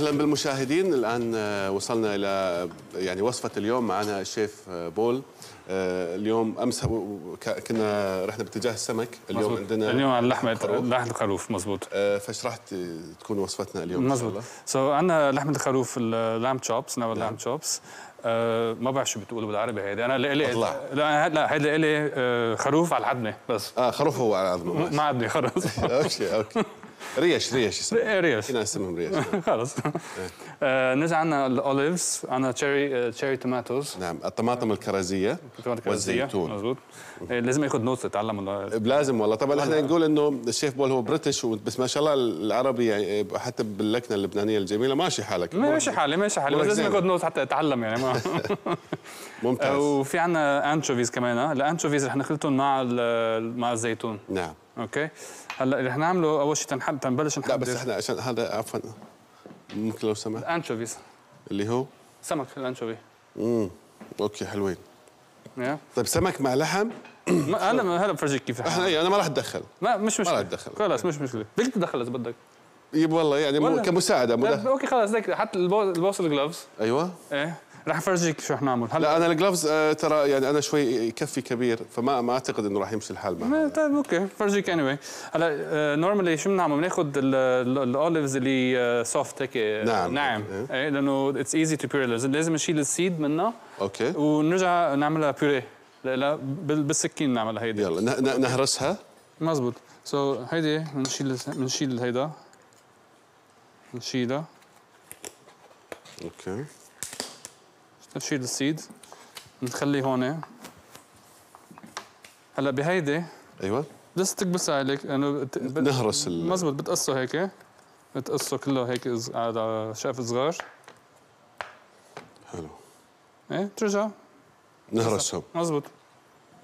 أهلا بالمشاهدين. الآن آه، وصلنا إلى يعني وصفة اليوم معنا الشيف آه، بول. آه، اليوم أمس كنا رحنا باتجاه السمك. اليوم مزبوط. عندنا اليوم على اللحمه. لحمه الخروف مزبوط ت- تكون وصفتنا اليوم مزبوط؟ so عندنا لحمه الخروف ال lamb chops نوع ال lamb chops آه ما بعرف شو بتقولوا بالعربي هيدي. أنا لي أضلاع. لا لا هيدي لي آه خروف على العظمة بس. آه خروف هو على عظمه ماشي. ما عدني خلص okay okay. ريش ريش. ريش. في ناس اسمهم ريش. خلص نرجع عندنا ال olives عندنا cherry cherry tomatoes نعم الطماطم الكرزيه والزيتون. مزبوط إيه، لازم ياخذ notes يتعلم لازم والله. طبعا إحنا نقول إنه الشيف بول هو British بس ما شاء الله العربي يعني حتى باللكنة اللبنانية الجميلة ماشي حالك. ماشي حالي ماشي حالي بس لازم. ياخذ notes حتى يتعلم يعني ما ممتاز. وفي عندنا anchovies كمان. ال anchovies رح نخلطهم مع مع الزيتون. نعم. okay. هلا رح نعمله أول شيء تنحب تنبلش لا نحضر بس إحنا عشان هذا عفوا ممكن لو سمحت. anchovies اللي هو؟ سمك ال anchovy امم okay حلوين. yeah. طيب سمك مع لحم؟ ما- هلا بفرجيك كيف. إحنا أنا ما راح أتدخل. ما مش ما راح مشكله تدخل. خلص مش مشكلة. بدك تدخل اذا بدك. yep والله يعني كمساعدة لا، مدخل. okay خلص هيك حتى البو- البوس ال gloves أيوه. إيه. رح أفرجيك شو رح نعمل. هلا لا أنا ال gloves آه ترى يعني أنا شوي يكفي كبير فما ما أعتقد إنه راح يمشي الحال معه طيب okay فرجيك اني anyway. هلا normally شو بنعمل؟ بناخذ ال olives اللي soft هيك آه،. ناعم. إيه. إيه لأنه it's easy to puree لازم نشيل ال seed منها. okay. ونرجع نعملها بيوري لا لا بال- بالسكين نعملها هيدي. يلا نهرسها. مزبوط. so so, هيدي بنشيل بنشيل هيدا. بنشيلها. okay. نشيل ال seed نخليه هون. هلا بهيدي أيوه. بس تكبسها عليك لأنه بت- نهرس ال- مزبوط بتقصه هيك بتقصه كله هيك على شقف صغار. حلو. إيه بترجع. نهرسهم. مزبوط.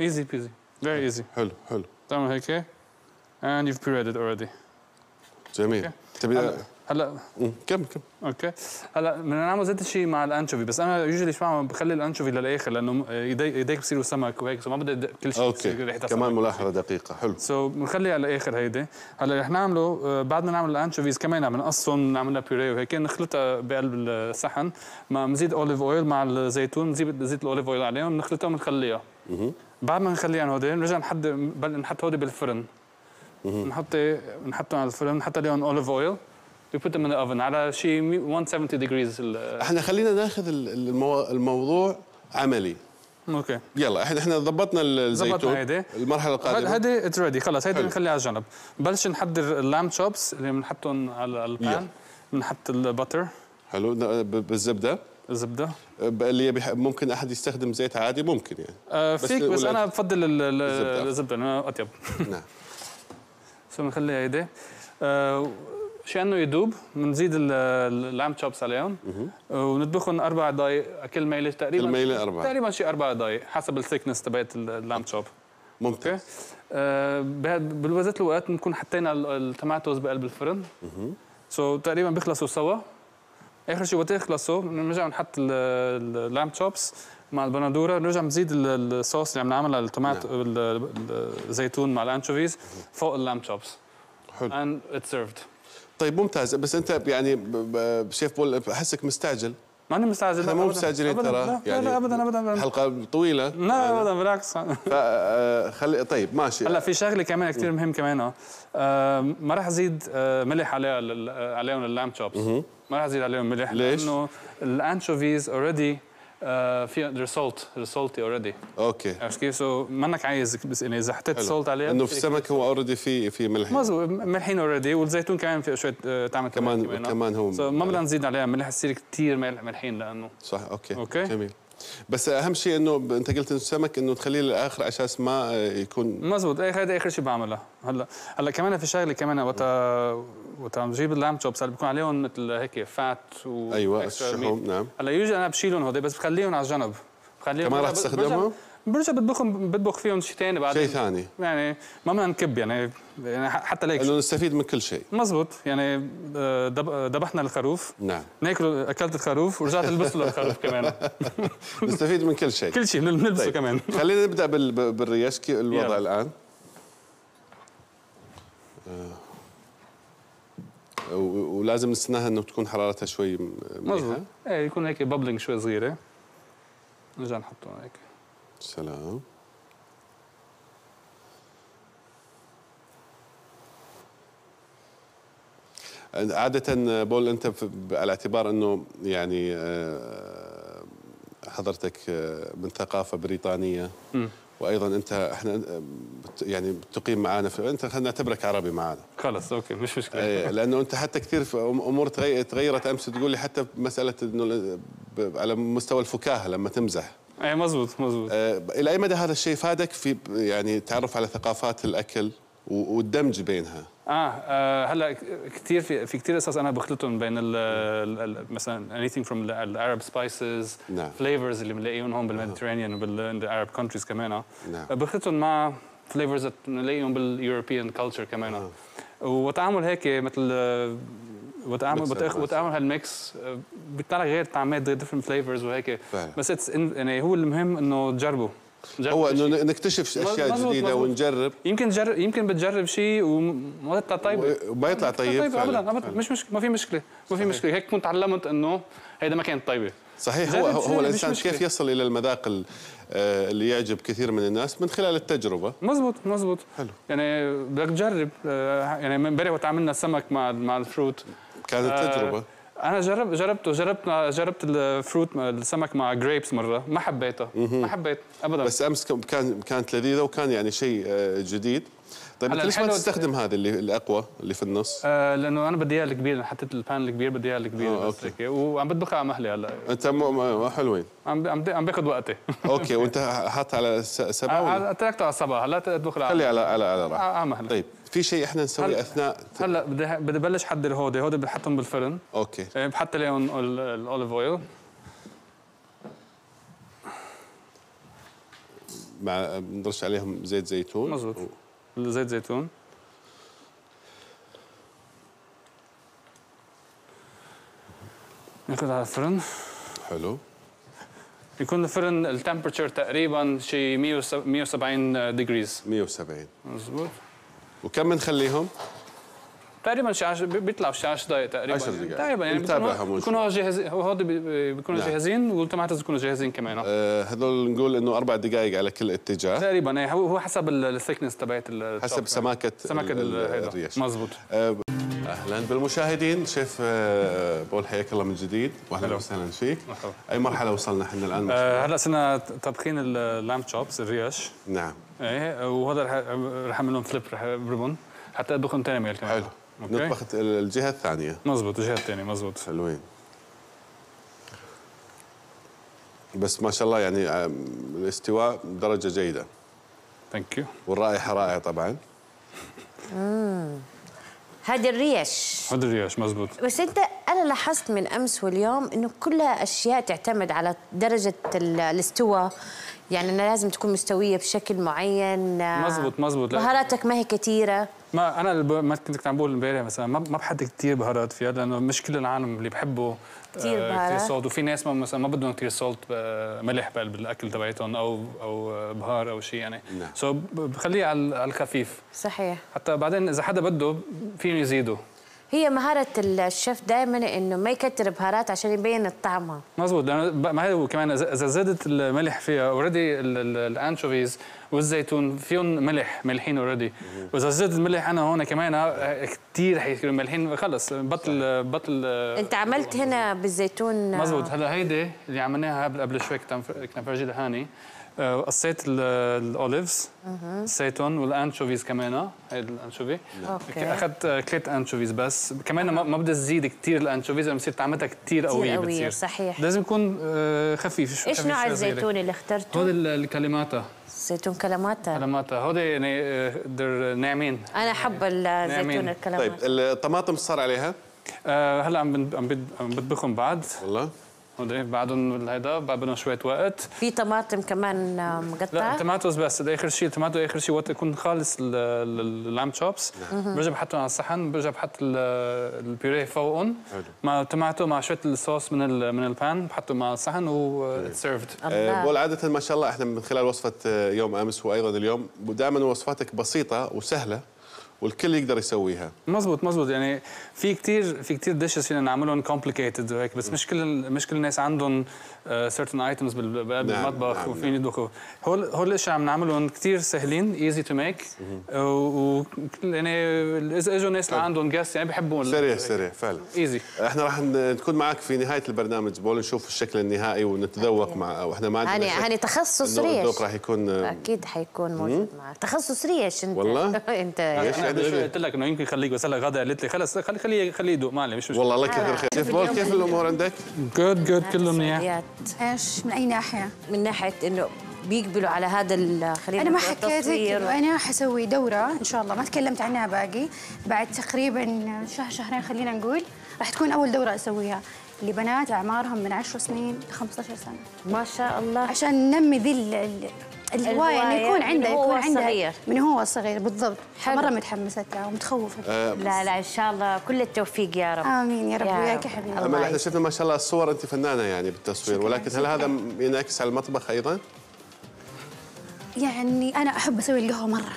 easy peasy very easy حلو حلو. تعمل هيك. And you've pureed it already. جميل. okay. تبي هلا كم كم okay. هلا بدنا نعمل زيت الشيء مع ال anchovy بس أنا usually شو بعمل؟ بخلي ال anchovy للآخر لأنه ايدي ايديك بصيروا سمك وهيك so ما بدي كل شيء okay. كمان. ملاحظة دقيقة. حلو. so بنخليها على الآخر هيدي. هلا رح نعمله آه، بعد ما نعمل ال anchovies كمان بنقصهم نعملها بيوري وهيك نخلطها بقلب الصحن. ما بنزيد olive oil مع الزيتون بنزيد زيت ال olive oil عليهم نخلطهم ونخليها. بعد ما نخليها هودي نرجع نحط نحط هودي بالفرن. نحط نحطهم على الفرن نحط عليهم olive oil we put them in the oven. على شيء 170 degrees إحنا خلينا ناخذ ال- المو... الموضوع عملي. okay يلا إحنا إحنا ضبطنا الزيتون. هيدي. المرحلة القادمة. هذه it's ready خلص هيدي. بنخليها على جنب بلش نحضر ال lamb chops اللي بنحطهم على. ال pan بنحط ال butter حلو. بالزبدة. الزبدة. اللي بيح... ممكن أحد يستخدم زيت عادي؟ ممكن يعني. آه بس فيك بس ولا- أنا بفضل ال-. الزبدة. لأنه أطيب. نعم. so بنخليها هيدي. آه شي انه يدوب بنزيد ال- ال lamb chops عليهم. ونطبخهم أربع دقائق كل ميلة تقريبا كل ميلة أربعة. تقريبا شي أربع دقائق حسب ال thickness تبعت ال- ال lamb chop. ممتاز. آه بالوقت الوقت بنكون حطينا ال- ال tomatoes بقلب الفرن. so so, تقريبا بيخلصوا سوا. آخر شيء وقت يخلصوا بنرجع نحط ال lamb chops مع البندورة. نرجع نزيد ال- الصوص اللي عم نعملها التومات ال- ال- الزيتون مع الأنشوفيز فوق اللام تشوبس. حلو. And it's served. طيب ممتاز. بس أنت يعني شيف بول بحسك مستعجل. ماني مستعجل إحنا مو. مستعجلين. ترى. لا يعني لا ابدا ابدا ابدا. الحلقة طويلة. لا ابدا بالعكس. خلي طيب ماشي. هلا في شغلة كمان كثير مهم كمان آه. ما راح أزيد آه ملح عليها آه، عليهم اللام تشوبس ما راح أزيد عليهم ملح ليش؟ لأنه ال anchovies already في their salt salty already okay. عرفت كيف؟ so منك عايز بس يعني إذا حطيت salt عليها إنه في السمك هو already في في ملح مظبوط ملحين already والزيتون كمان في شوية آه، طعم كمان كمان. هو so ما بدنا نزيد عليها. ملح تصير كثير ملح ملحين لأنه. صح okay. okay. جميل. بس أهم شيء إنه أنت قلت إنه السمك إنه تخليه للاخر أساس ما يكون مزبوط اي هذا آخر شيء بعملها هلا هلأ كمان في شغلة كمان وقت وقت عم بجيب اللام تشوبس هلا بيكون عليهم مثل هيك فات و أيوه الشحوم. نعم هلأ يوجد أنا بشيلهم هودي بس بخليهم على جنب بخليهم كمان برجع- تستخدمهم؟ برجع بطبخهم بطبخ فيهم شيء ثاني بعدين؟ شيء ثاني. يعني ما بدنا نكب يعني يعني حتى ليك. إنه نستفيد من كل شيء. مزبوط. يعني آه، دب- ذبحنا الخروف. نعم. ناكل أكلت الخروف ورجعت البس له الخروف كمان. نستفيد من كل شيء. كل شيء بنلبسه طيب. كمان. خلينا نبدأ بالريش كيف الوضع يلا. الآن. و- ولازم نستناها إنه تكون حرارتها شوي منيحه إيه يكون هيك بابلينج شوي صغيره نرجع نحطه هيك. سلام. عادة بول أنت في- على اعتبار إنه يعني آه، حضرتك آه، من ثقافة بريطانية. مم. وأيضا أنت إحنا آه، يعني تقيم معنا في أنت خلينا نعتبرك عربي معنا خلص أوكي مش مشكلة. إيه، لأنه أنت حتى كثير أمور تغي- تغيرت أمس تقول لي حتى مسألة إنه على مستوى الفكاهة لما تمزح. إيه مزبوط مزبوط آه، إلى أي مدى هذا الشيء فادك في يعني تعرف على ثقافات الأكل والدمج بينها آه, آه هلأ كثير في في كثير قصص أنا بخلطهم بين ال ال مثلا anything from the Arab spices نعم. flavors اللي بنلاقيهم هون بال Mediterranean وبال in the Arab countries كمان نعم. بخلطهم مع flavors that بنلاقيهم بال European culture كمان آه. وتعامل هيك مثل آه، وتعامل Mix and بتاخ- match. وتعامل ها ال mix آه، بيطلع لك غير طعمات different flavors وهيك. بس يعني هو المهم إنه تجربه هو. إنه نكتشف أشياء مزبوط، جديدة مزبوط. ونجرب يمكن جرب يمكن بتجرب شيء وما تطلع طيبه وما يطلع طيب طيب. ابدا ابدا مش مشكله ما في مشكلة ما في مشكلة هيك كنت تعلمت إنه هيدا ما كانت طيبة صحيح هو هو, مش الإنسان. كيف يصل إلى المذاق ال- آه، اللي يعجب كثير من الناس من خلال التجربة مزبوط مزبوط حلو. يعني بدك تجرب آه، يعني من امبارح وقت عملنا سمك مع مع الفروت كانت آه، تجربة. أنا جرب جربته جربت جربت الفروت السمك مع جريبس مرة. ما حبيته. ما حبيت ابدا. بس أمس كان كانت لذيذة وكان يعني شيء آه، جديد. طيب انت ليش ما تستخدم هذا اللي الأقوى اللي في النص؟ آه لأنه أنا بدي اياه الكبير حطيت ال pan الكبير بدي اياه الكبير آه، بس. هيك. وعم بطبخها على مهلي هلا. أنت مو حلوين. عم عم عم باخذ وقتي. okay وأنت حاط على س- سبعة ولا؟ تركته على الصبا هلا اطبخ خلي على على على على راحه على مهلي. طيب في شيء إحنا نسويه هلا- أثناء هلا بدي بدي بلش حضر هودي هودي بحطهم بالفرن. okay. إيه، بحط عليهم ال- ال olive oil مع بنرش عليهم زيت زيتون. مزبوط زيت زيتون ناخذ على الفرن حلو يكون الفرن ال temperature تقريبا شي 170 degrees 170 مزبوط وكم بنخليهم؟ تقريبا شي 10 بيطلع شي 10 دقائق تقريبا 10 دقائق. تقريبا يعني بيكونوا. بيكونوا جاهزين هو هودي بي- بيكونوا نعم. جاهزين والطماطم بيكونوا جاهزين كمان آه هذول نقول إنه أربع دقائق على كل اتجاه تقريبا هو حسب ال thickness تبعت حسب. سماكة هيدا. الريش مزبوط آه، أهلا بالمشاهدين شيف آه، بول حياك الله من جديد واهلا هلا. وسهلا فيك مرحبا. أي مرحلة وصلنا إحنا الآن آه، هلأ صرنا طابخين اللام تشوبس الريش نعم إيه وهذا رح أعمل لهم فليب رح بربن حتى أطبخهم ثاني ميل كمان حلو نطبخ الجهة الثانية. مزبوط الجهة الثانية مزبوط حلوين. بس ما شاء الله يعني آه، الاستواء درجة جيدة. ثانك يو والرائحة رائعة طبعا. هذا الريش. هذا الريش مزبوط. بس انت أنا لاحظت من أمس واليوم إنه كلها أشياء تعتمد على درجة ال- الاستواء يعني إنها لازم تكون مستوية بشكل معين. مزبوط مزبوط. بهاراتك ما هي كثيره ما أنا الب- ما كنت عم بقول إمبارح مثلا ما ما بحط كثير بهارات فيها لأنه مش كل العالم اللي بحبوا كتير بهارات. كثير صوت. وفي ناس ما مثلا ما بدهم كثير صوت ب- ملح بقلب الاكل تبعتهم أو أو بهار أو شيء يعني. نعم. so بخليه على على الخفيف. صحيح. حتى بعدين إذا حدا بده فيهم يزيدوا. هي مهارة الشيف دائما إنه ما يكتر بهارات عشان يبين الطعمه مزبوط لأنه ب- ما هي كمان اذا زادت الملح فيها already ال anchovies والزيتون فيهم ملح ملحين already وإذا زاد الملح أنا هون كمان كثير حيصيروا ملحين. خلص بطل بطل أنت عملت هنا بالزيتون مزبوط هلا هيدي اللي عملناها قبل قبل شوي كنت عم آه، قصيت ال- ال olives الزيتون وال anchovies كمان هيدي ال anchovy. okay. أخذت كليت anchovies بس. كمان ما ما بدي تزيد كثير ال anchovies لما بتصير طعمتها كثير قوية قوية، بتصير. صحيح. لازم يكون آه، خفيف شوي إيش نوع. الزيتون اللي اخترته؟ هودي ال- الكلاماتا زيتون كلاماتا كلماتا هودي يعني آه، در ناعمين. أنا أحب الزيتون ناعمين. الكلاماتا طيب الطماطم صار عليها؟ آه، هلا عم عم بطبخهم بعد. والله. هودي بعدهم هيدا بعد بدهم شوية وقت. في طماطم كمان لا مقطعه توماتوز بس ده آخر شيء التوماتو آخر شيء وقت يكون خالص ال- ال- اللام تشوبس برجع بحطهم على الصحن برجع بحط ال- البيوريه فوقهم. مع التوماتو مع شوية الصوص من ال- من البان بحطهم على الصحن وسيرفد آه، الله. بول عادة ما شاء الله إحنا من خلال وصفة آه، يوم أمس وأيضا اليوم دائما وصفاتك بسيطة وسهلة والكل يقدر يسويها. مزبوط مزبوط يعني في كتير في كتير dishes فينا نعملهم complicated وهيك بس مش كل مش كل الناس عندهم certain items بقلب نعم، المطبخ نعم، وفين يطبخوا هول هول الأشياء عم نعملهم كتير سهلين easy to make و يعني إذا إجوا ناس اللي عندهم جاس يعني بحبوا سريع سريع فعلا. easy إحنا راح نكون معك في نهاية البرنامج. بول نشوف الشكل النهائي ونتذوق مع وإحنا ما عندنا هاني شك. هاني تخصص ريش. الذوق راح يكون آه، أكيد حيكون موجود معك. تخصص ريش أنت. والله؟ أنت يعني إيه؟ قلت لك إنه يمكن يخليك بس هلا غدا قالت لي خلص خلي خليه خليه يدوق معلي مش مشكلة. والله الله يكثر خير. شيف بول كيف الأمور عندك؟ good good كله منيح. إيش من أي ناحية؟ من ناحية إنه بيقبلوا على هذا خلينا أنا ما حكيت أنا حسوي دورة إن شاء الله. ما تكلمت عنها باقي. بعد تقريبا شهر شهرين خلينا نقول راح تكون أول دورة أسويها لبنات أعمارهم من 10 سنين ل 15 سنة. ما شاء الله. عشان ننمي ذي ال- ال- الهواية إنه يكون من عنده هو يكون عنده صغير. من هو صغير بالضبط. حلو. مرة متحمسة لها ومتخوفة. لا لا إن شاء الله كل التوفيق يا رب. آمين يا رب يا وياك. يا حبيبي. الله امل إحنا. شفنا ما شاء الله الصور أنت فنانة يعني بالتصوير شكراً، ولكن هل هذا. ينعكس على المطبخ أيضا؟ يعني أنا أحب أسوي القهوة مرة.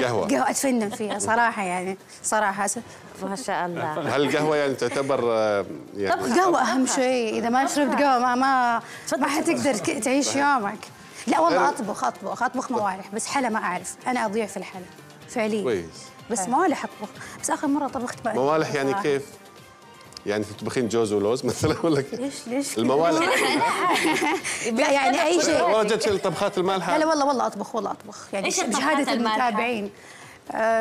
قهوة. قهوة أتفنن فيها صراحة يعني صراحة. ما شاء الله. هل القهوه يعني تعتبر آه، يعني القهوة أهم شيء. إذا ما شربت قهوة ما ما ما حتقدر تعيش يومك. لا والله أطبخ أطبخ أطبخ موالح بس حلا ما أعرف. أنا أضيع في الحلا فعليا. كويس. بس موالح أطبخ. بس آخر مرة طبخت بقى موالح يعني كيف؟ يعني تطبخين جوز ولوز مثلا ولا كيف؟ ليش ليش الموالح. لا يعني أي شيء. والله جد الطبخات المالحة. لا والله والله أطبخ والله أطبخ. يعني المالحة؟ المتابعين. آه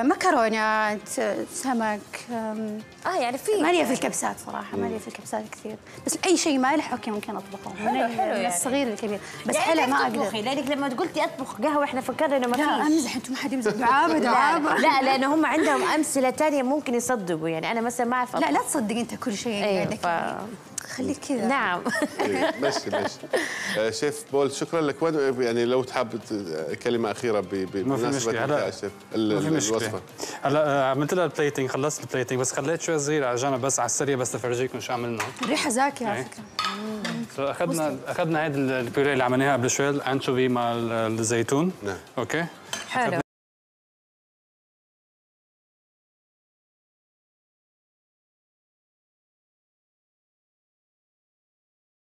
مكرونات آه، سمك آم، آه يعني في مالية في الكبسات صراحة مالية في الكبسات كثير. بس أي شيء مالح okay ممكن أطبخه. من, حلو، من يعني. الصغير للكبير. بس يعني حلا ما؟ أقدر. لأنك لما قلتي أطبخ قهوة إحنا فكرنا إنه ما لا فيش. أمزح أنتم ما حد يمزح. دعابة لا دعابة. لا لأنه هم عندهم أمثلة ثانية ممكن يصدقوا. يعني أنا مثلا ما أعرف لا لا. تصدق أنت كل شيء أيوة، عندك. يعني. خليك كذا. نعم. إيه، ماشي ماشي آه، شيف بول شكرا لك. وين يعني لو تحب كلمة أخيرة ب- ما في بمناسبه مشكلة. الوصفة. هلا عملت لها ال plating خلصت ال plating بس خليت شوي صغير على جنب بس على السريع بس لفرجيكم شو عملنا. الريحه زاكية على إيه. فكرة. اخذنا أخذنا هيدي ال purée اللي عملناها قبل شوي ال anchovy مع الزيتون. نعم. أوكي؟ حلو.